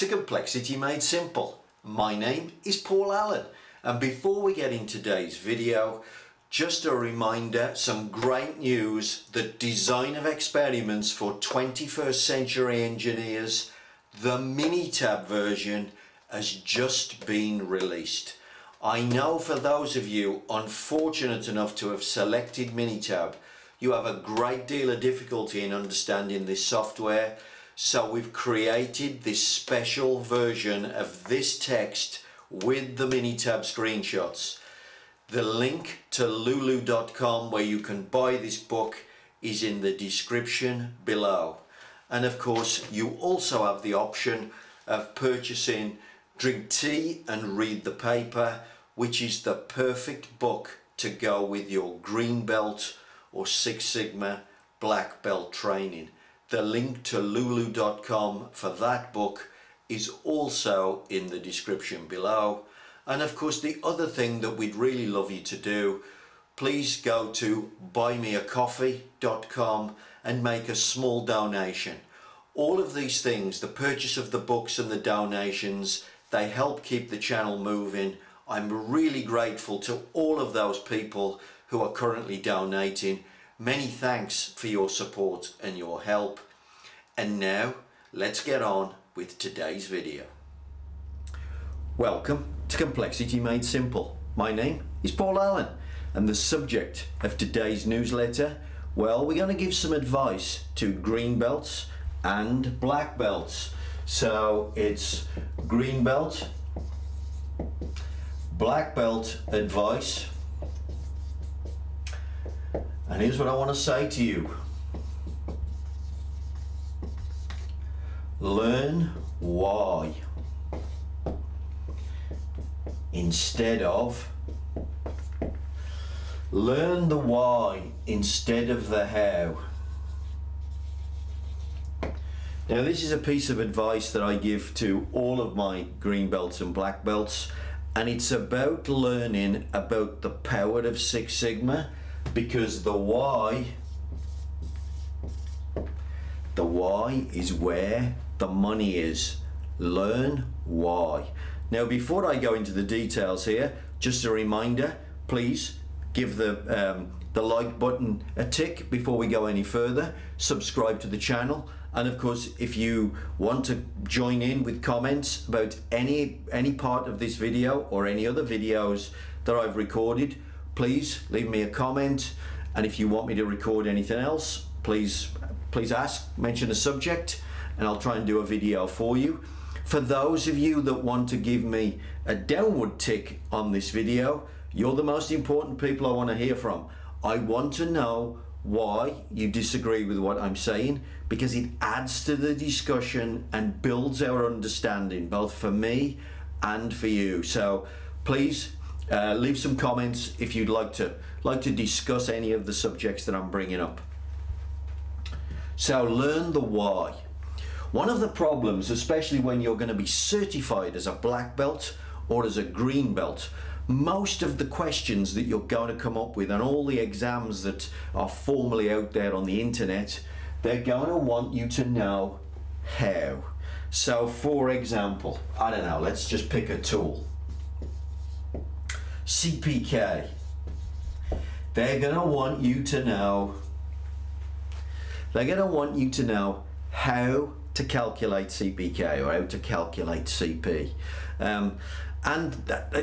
to Complexity Made Simple. My name is Paul Allen and before we get in today's video just a reminder some great news the design of experiments for 21st century engineers the Minitab version has just been released. I know for those of you unfortunate enough to have selected Minitab you have a great deal of difficulty in understanding this software so we've created this special version of this text with the Minitab screenshots. The link to lulu.com where you can buy this book is in the description below. And of course you also have the option of purchasing Drink Tea and Read the Paper which is the perfect book to go with your green belt or Six Sigma black belt training. The link to lulu.com for that book is also in the description below. And of course the other thing that we'd really love you to do, please go to buymeacoffee.com and make a small donation. All of these things, the purchase of the books and the donations, they help keep the channel moving. I'm really grateful to all of those people who are currently donating Many thanks for your support and your help. And now let's get on with today's video. Welcome to Complexity Made Simple. My name is Paul Allen and the subject of today's newsletter, well, we're going to give some advice to green belts and black belts. So it's green belt, black belt advice and here's what I want to say to you. Learn why instead of learn the why instead of the how. Now this is a piece of advice that I give to all of my green belts and black belts and it's about learning about the power of Six Sigma because the why the why is where the money is. Learn why. Now before I go into the details here just a reminder please give the um, the like button a tick before we go any further. Subscribe to the channel. And of course if you want to join in with comments about any any part of this video or any other videos that I've recorded please leave me a comment and if you want me to record anything else please please ask mention a subject and I'll try and do a video for you. For those of you that want to give me a downward tick on this video you're the most important people I want to hear from. I want to know why you disagree with what I'm saying because it adds to the discussion and builds our understanding both for me and for you. So please uh, leave some comments if you'd like to like to discuss any of the subjects that I'm bringing up. So learn the why. One of the problems, especially when you're going to be certified as a black belt or as a green belt, most of the questions that you're going to come up with and all the exams that are formally out there on the internet, they're going to want you to know how. So for example, I don't know, let's just pick a tool. CPK. They're going to want you to know, they're going to want you to know how to calculate CPK or how to calculate CP. Um, and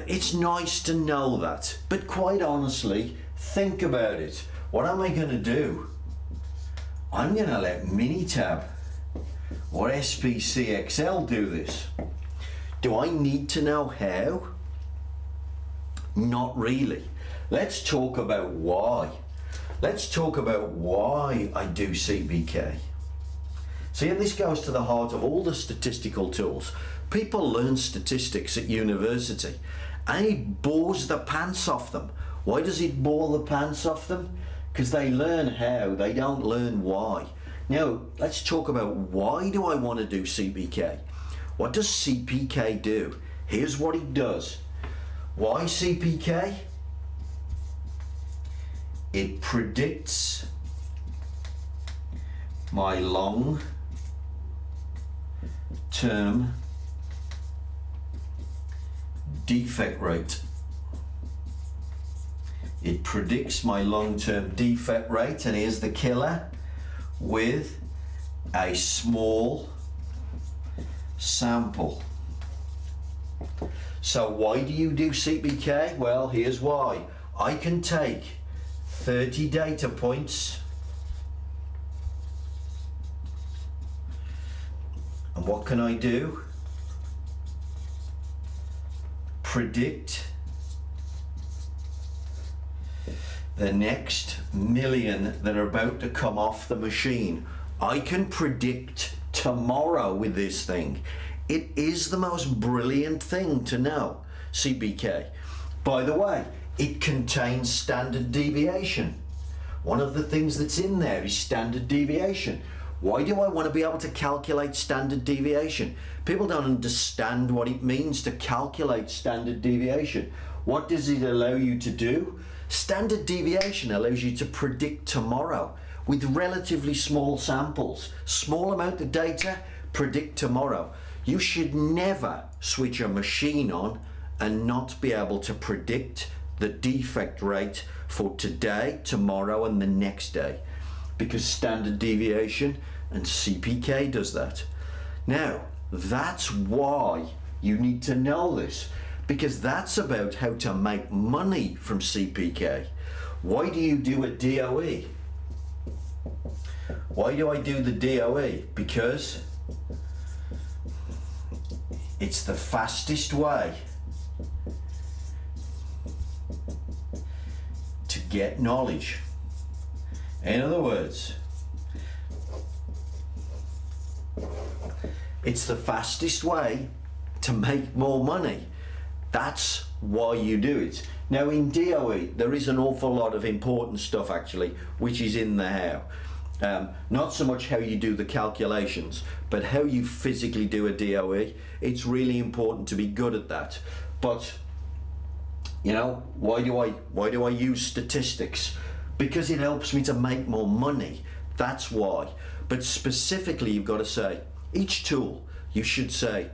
it's nice to know that, but quite honestly, think about it. What am I going to do? I'm going to let Minitab or SPCXL do this. Do I need to know how? Not really. Let's talk about why. Let's talk about why I do CPK. See, and this goes to the heart of all the statistical tools. People learn statistics at university and it bores the pants off them. Why does it bore the pants off them? Because they learn how, they don't learn why. Now, let's talk about why do I want to do CPK? What does CPK do? Here's what it does. Why CPK? It predicts my long term defect rate. It predicts my long-term defect rate and here's the killer with a small sample. So why do you do CPK? Well, here's why. I can take 30 data points and what can I do? Predict the next million that are about to come off the machine. I can predict tomorrow with this thing. It is the most brilliant thing to know, CPK. By the way, it contains standard deviation. One of the things that's in there is standard deviation. Why do I want to be able to calculate standard deviation? People don't understand what it means to calculate standard deviation. What does it allow you to do? Standard deviation allows you to predict tomorrow with relatively small samples. Small amount of data, predict tomorrow. You should never switch a machine on and not be able to predict the defect rate for today, tomorrow, and the next day. Because standard deviation and CPK does that. Now, that's why you need to know this because that's about how to make money from CPK. Why do you do a DOE? Why do I do the DOE? Because it's the fastest way to get knowledge. In other words, it's the fastest way to make more money. That's why you do it. Now in DOE, there is an awful lot of important stuff actually, which is in the how. Um, not so much how you do the calculations, but how you physically do a DOE. It's really important to be good at that. But you know, why do I why do I use statistics? Because it helps me to make more money. That's why. But specifically, you've got to say each tool. You should say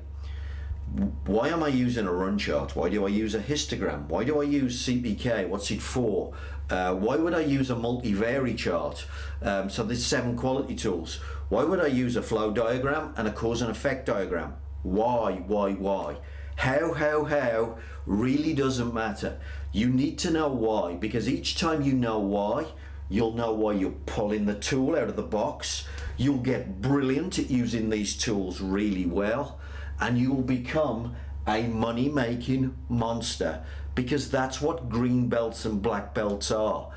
why am I using a run chart? Why do I use a histogram? Why do I use CPK? What's it for? Uh, why would I use a multi-vari chart? Um, so there's seven quality tools. Why would I use a flow diagram and a cause and effect diagram? Why, why, why? How, how, how really doesn't matter. You need to know why because each time you know why, you'll know why you're pulling the tool out of the box. You'll get brilliant at using these tools really well and you will become a money making monster because that's what green belts and black belts are.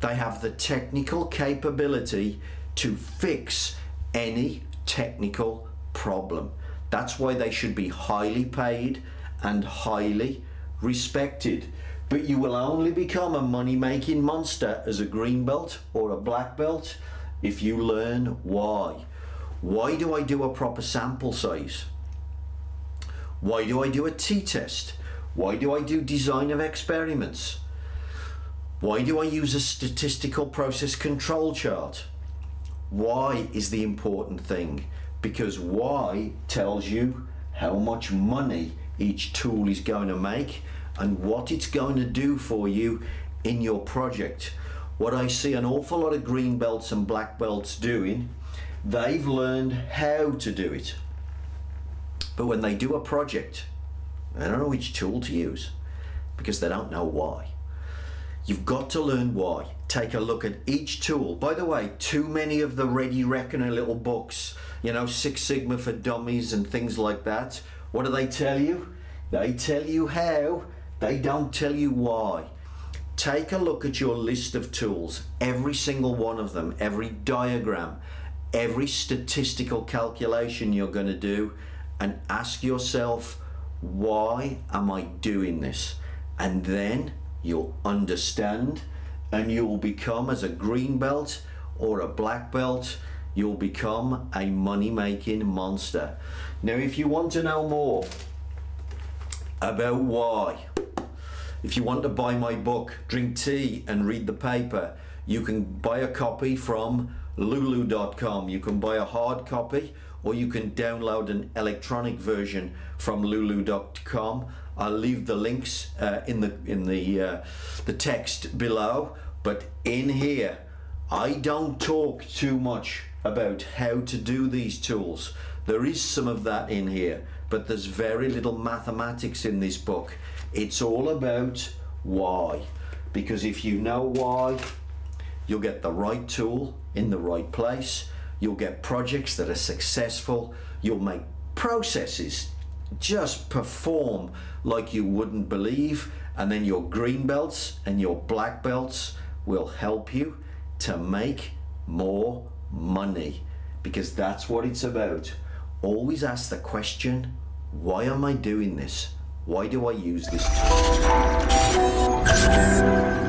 They have the technical capability to fix any technical problem. That's why they should be highly paid and highly respected. But you will only become a money making monster as a green belt or a black belt if you learn why. Why do I do a proper sample size? Why do I do a t-test? Why do I do design of experiments? Why do I use a statistical process control chart? Why is the important thing? Because why tells you how much money each tool is going to make and what it's going to do for you in your project. What I see an awful lot of green belts and black belts doing, they've learned how to do it. But when they do a project, they don't know which tool to use because they don't know why. You've got to learn why. Take a look at each tool. By the way, too many of the Ready Reckoner little books, you know, Six Sigma for Dummies and things like that, what do they tell you? They tell you how, they don't tell you why. Take a look at your list of tools, every single one of them, every diagram, every statistical calculation you're going to do, and ask yourself, why am I doing this? And then you'll understand and you'll become, as a green belt or a black belt, you'll become a money making monster. Now, if you want to know more about why, if you want to buy my book, drink tea and read the paper, you can buy a copy from lulu.com. You can buy a hard copy or you can download an electronic version from lulu.com. I'll leave the links uh, in the in the uh, the text below. But in here, I don't talk too much about how to do these tools. There is some of that in here, but there's very little mathematics in this book. It's all about why. Because if you know why, you'll get the right tool in the right place. You'll get projects that are successful. You'll make processes just perform like you wouldn't believe. And then your green belts and your black belts will help you to make more money because that's what it's about. Always ask the question why am I doing this? Why do I use this tool?